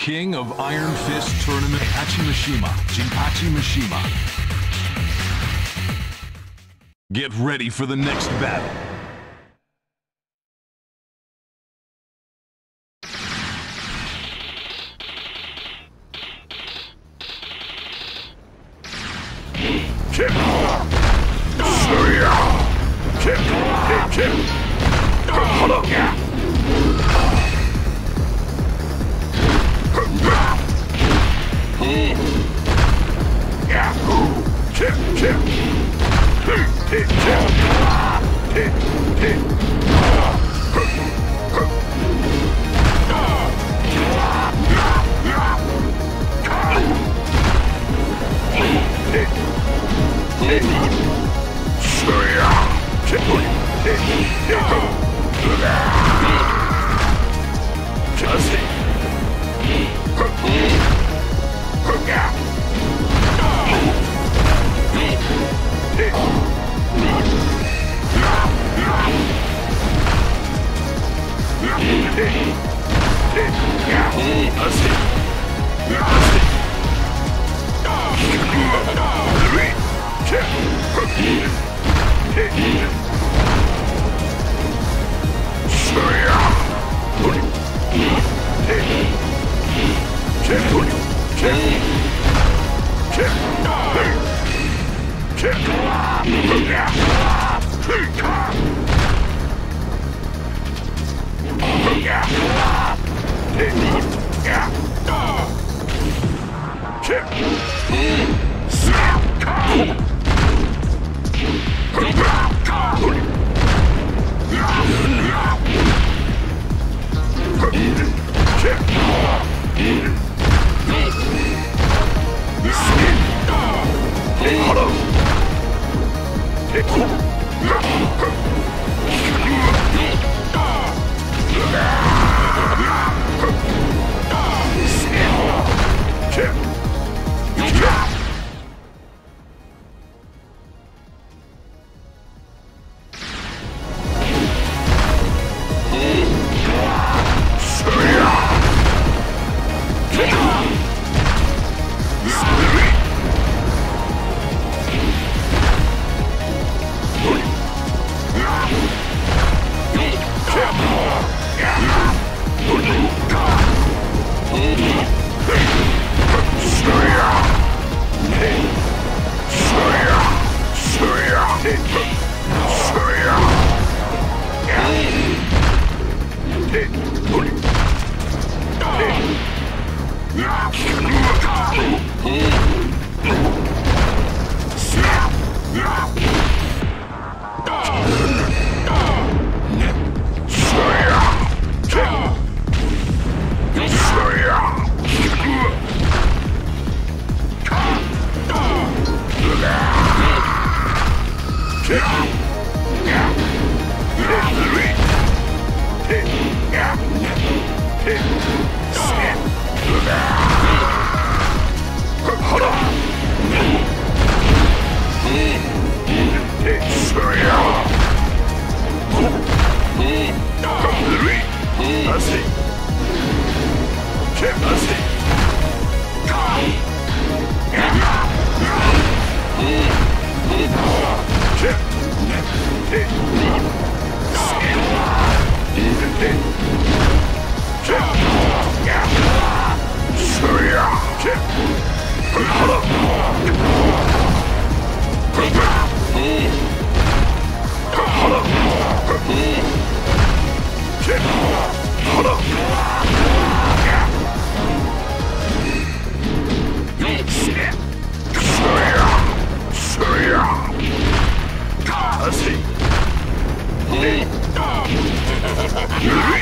King of Iron Fist Tournament Hachimishima, Jinpachi Mishima. Get ready for the next battle. Snap! ¡Sí! Hey!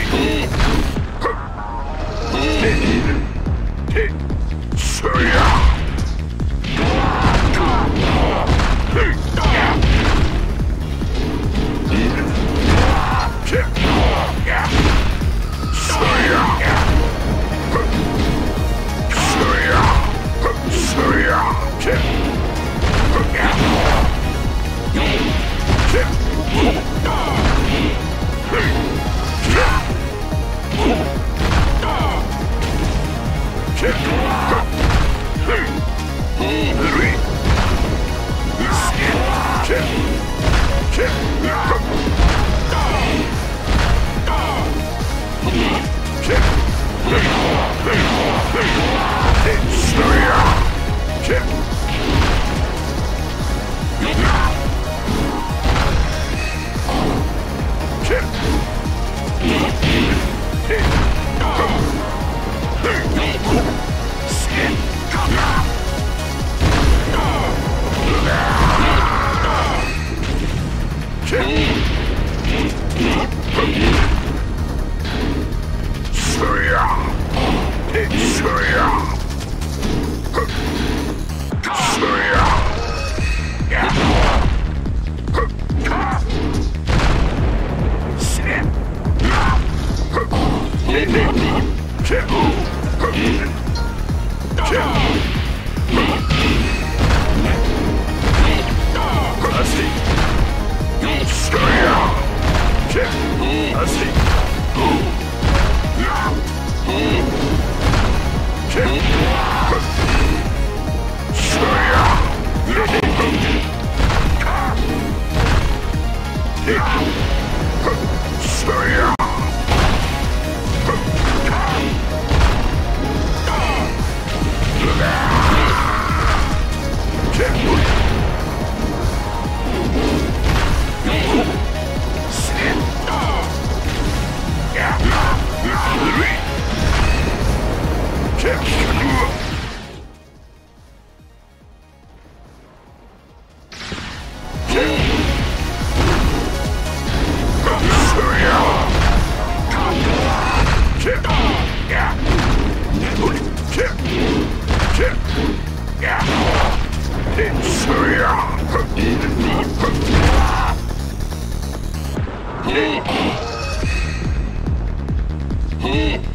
Oh!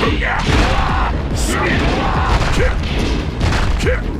Kick! Kick!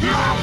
Hum.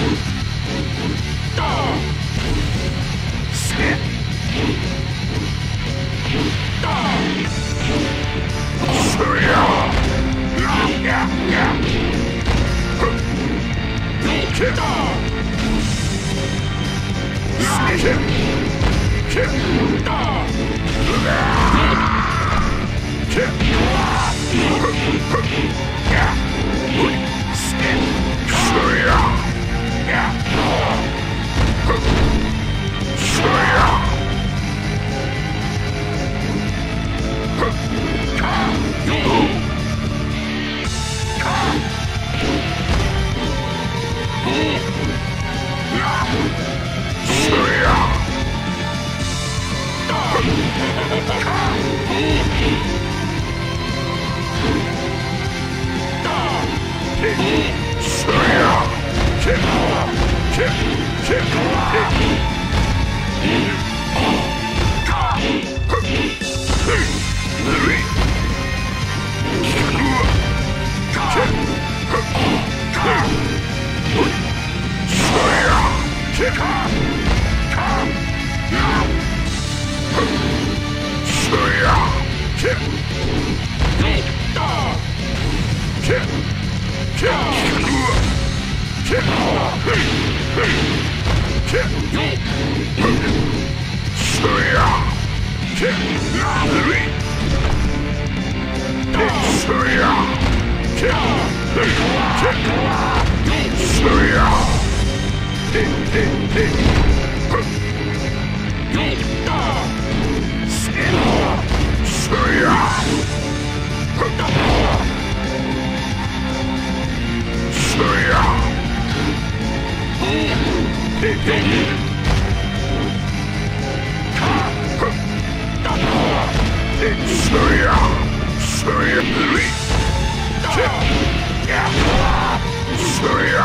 Hmph! Syria! Syria! Syria!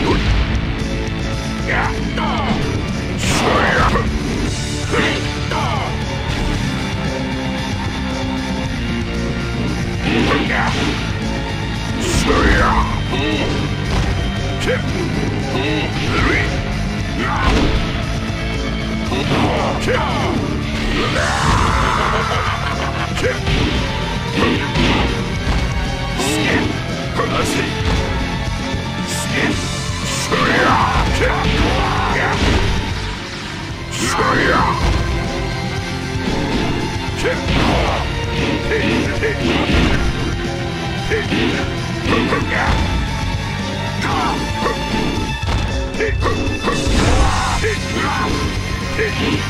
You're Yeah.